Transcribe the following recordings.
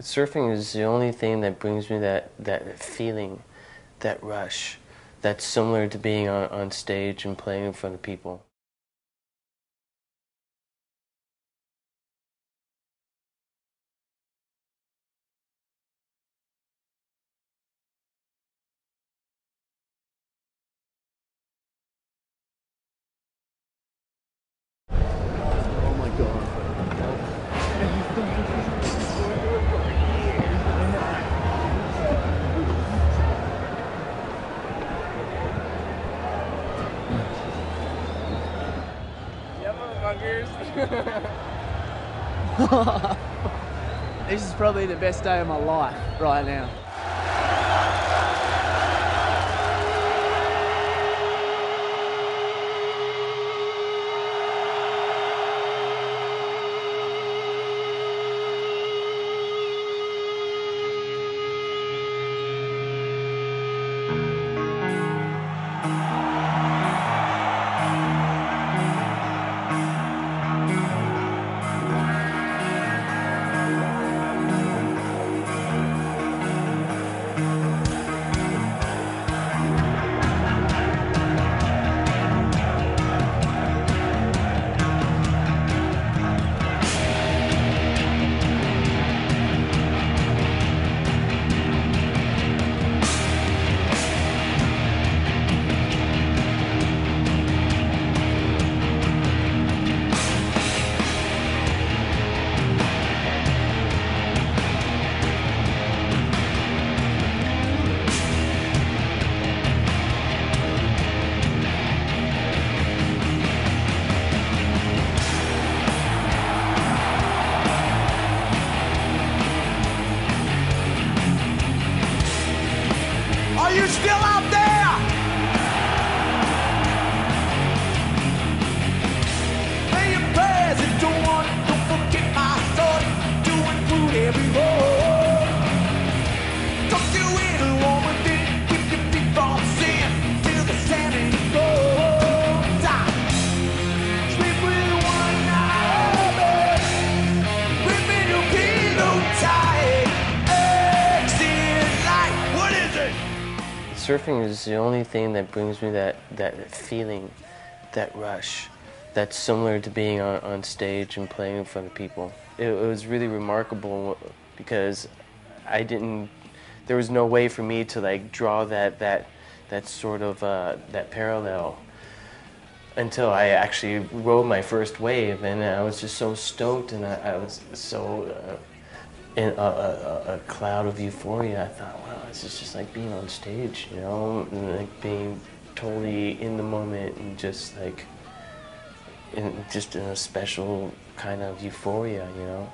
Surfing is the only thing that brings me that, that feeling, that rush, that's similar to being on, on stage and playing in front of people. this is probably the best day of my life right now. Are you still out there? Your prayers and don't want, don't forget my sword. Doing good every road. Surfing is the only thing that brings me that, that feeling, that rush, that's similar to being on, on stage and playing in front of people. It, it was really remarkable because I didn't, there was no way for me to like draw that, that, that sort of, uh, that parallel until I actually rode my first wave and I was just so stoked and I, I was so uh, in a, a, a cloud of euphoria. I thought, wow, this is just like being on stage, you know, and like being totally in the moment and just like in just in a special kind of euphoria, you know.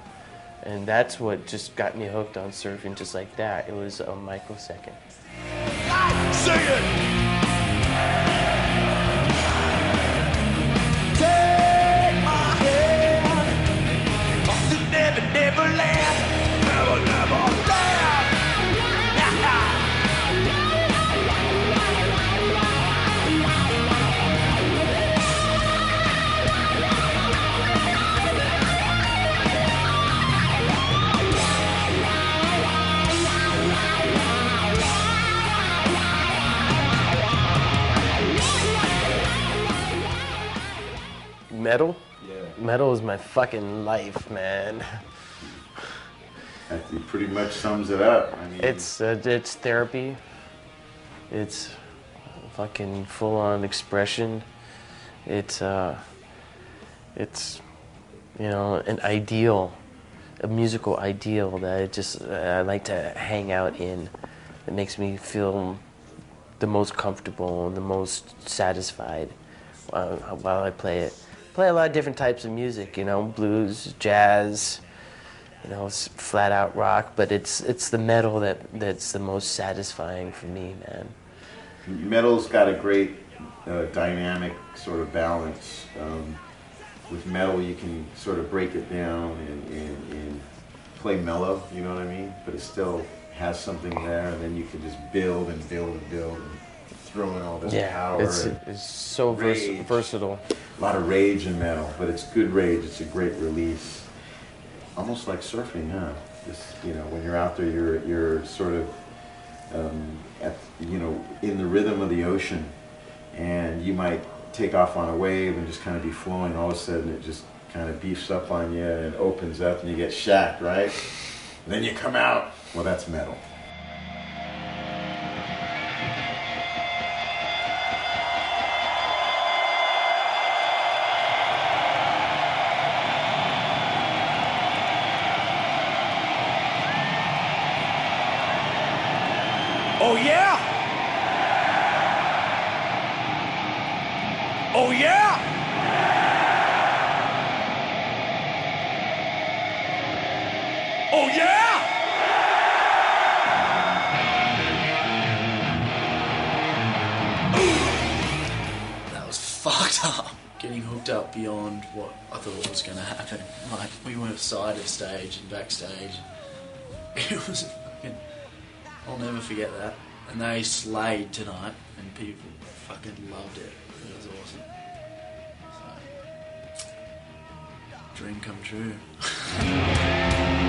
And that's what just got me hooked on surfing, just like that. It was a microsecond. It! Metal? Yeah. Metal is my fucking life, man. That pretty much sums it up. I mean, It's uh, it's therapy. It's fucking full on expression. It's uh, it's you know an ideal, a musical ideal that I just uh, I like to hang out in. It makes me feel the most comfortable and the most satisfied while, while I play it. Play a lot of different types of music, you know, blues, jazz, you know, flat out rock, but it's it's the metal that that's the most satisfying for me, man. metal's got a great uh, dynamic sort of balance. Um, with metal, you can sort of break it down and, and, and play mellow, you know what I mean? But it still has something there, and then you can just build and build and build and throw in all this Yeah, power. it's it's so vers- versatile. a lot of rage in metal, but it's good rage. It's a great release. Almost like surfing, huh? This, you know, when you're out there, you're you're sort of um, at you know in the rhythm of the ocean, and you might take off on a wave and just kind of be flowing. All of a sudden, it just kind of beefs up on you and opens up, and you get shacked, right? And then you come out. Well, that's metal. Fucked up. Getting hooked up beyond what I thought was going to happen. Like, we were side of stage and backstage. It was fucking. I'll never forget that. And they slayed tonight, and people fucking loved it. It was awesome. So, dream come true.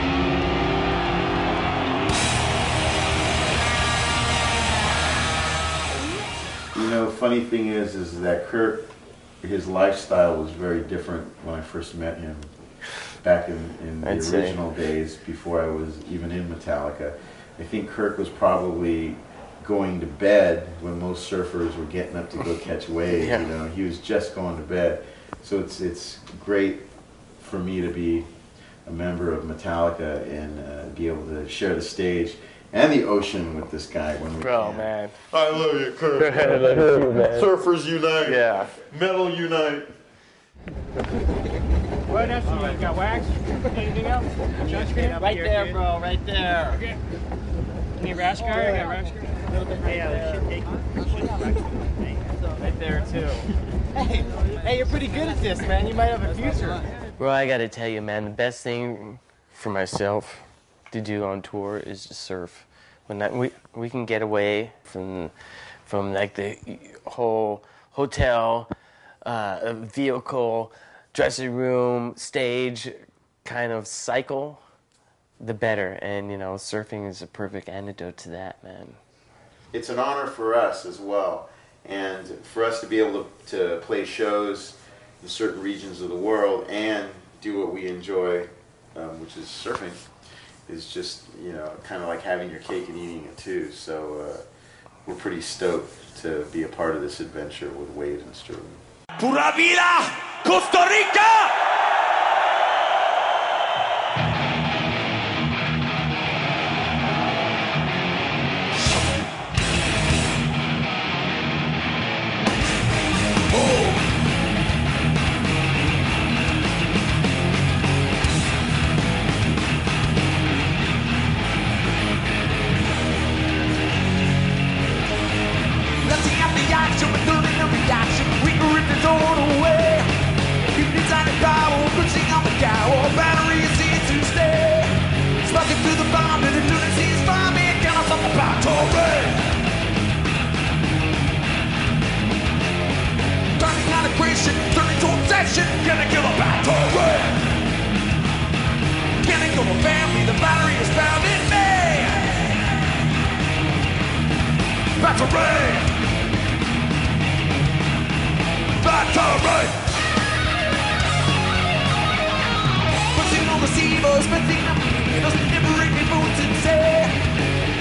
You know, funny thing is, is that Kurt, his lifestyle was very different when I first met him back in, in the I'd say. original days before I was even in Metallica. I think Kirk was probably going to bed when most surfers were getting up to go catch waves. Yeah. You know, he was just going to bed. So it's it's great for me to be a member of Metallica and uh, be able to share the stage and the ocean with this guy when we oh, Bro, can. man. I love you, Kurt. I love you man. Surfers unite. Yeah. Metal unite. What else you got? Wax? Anything else? Sunscreen? Right there, bro. Right there. Okay. Any rash guard? I got rash guard. A little bit. Yeah, uh, should. Right there too. Hey, hey, you're pretty good at this, man. You might have a future. Bro, I gotta tell you, man, the best thing for myself to do on tour is to surf. When that, we we can get away from from like the whole hotel, uh, vehicle, dressing room, stage kind of cycle, the better. And you know, surfing is a perfect antidote to that, man. It's an honor for us as well, and for us to be able to, to play shows in certain regions of the world and do what we enjoy, um, which is surfing, is just you know kind of like having your cake and eating it too. So uh, we're pretty stoked to be a part of this adventure with Wade and Sterling. Pura vida, Costa Rica! Battery! Battery! Pushing on the seabirds, spending up the needles, liberating the bones and say,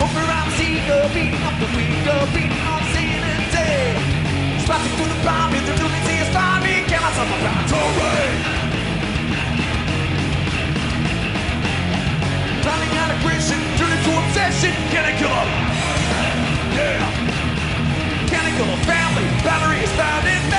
Over around the sea, beating up the weak, go beating on sanity. Splashing through the bomb, in the lunacy is bombing, get myself a battery! Planning out aggression, turning to obsession, can I kill him? Yeah! Family? Battery is found in me!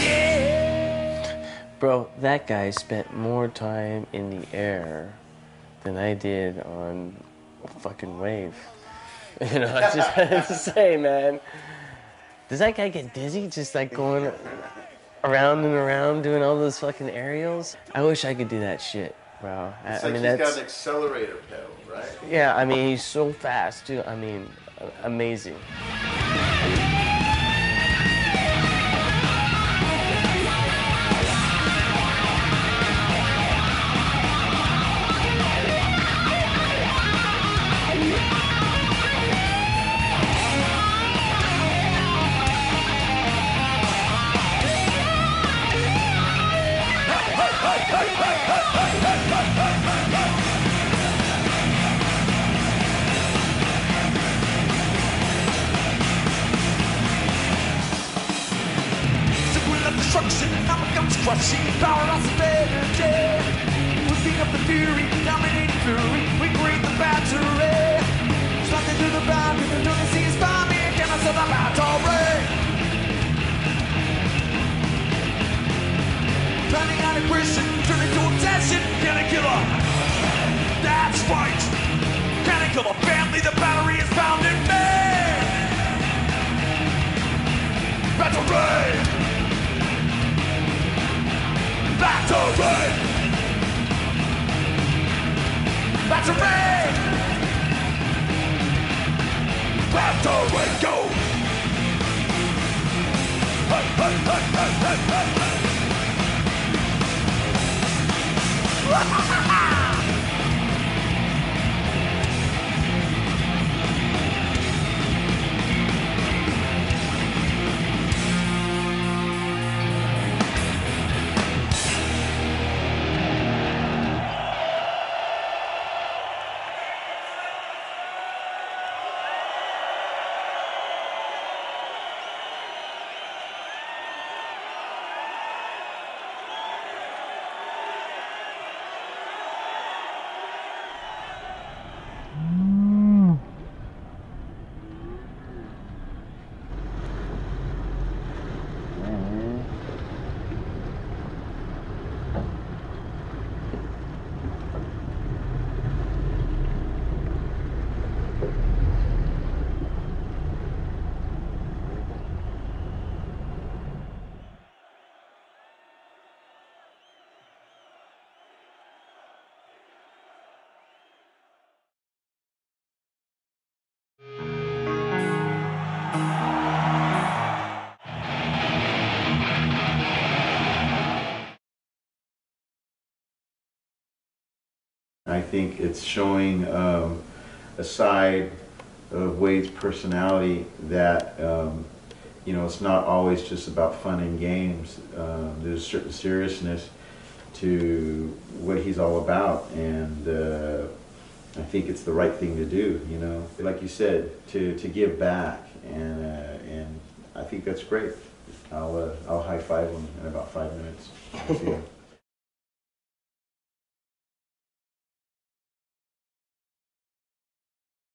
Yeah! Bro, that guy spent more time in the air than I did on fucking wave. You know, I just had to say, man. Does that guy get dizzy just like going around and around doing all those fucking aerials? I wish I could do that shit, bro. It's I like mean, he's got an accelerator pedal, right? yeah. I mean, he's so fast too. I mean, amazing. Powerhouse of energy. Whipping up the fury, dominating fury. We create the battery. Slugging through the boundary, the darkness is bombing. Chemists of the battery. Planning on aggression, turning to obsession. Can I kill her? That's right. Can I kill the Battery. Battery. Go. Hey, hey, hey, hey, hey, hey, think it's showing um, a side of Wade's personality that, um, you know, it's not always just about fun and games. Um, there's a certain seriousness to what he's all about, and uh, I think it's the right thing to do, you know. Like you said, to, to give back, and, uh, and I think that's great. I'll, uh, I'll high five him in about five minutes.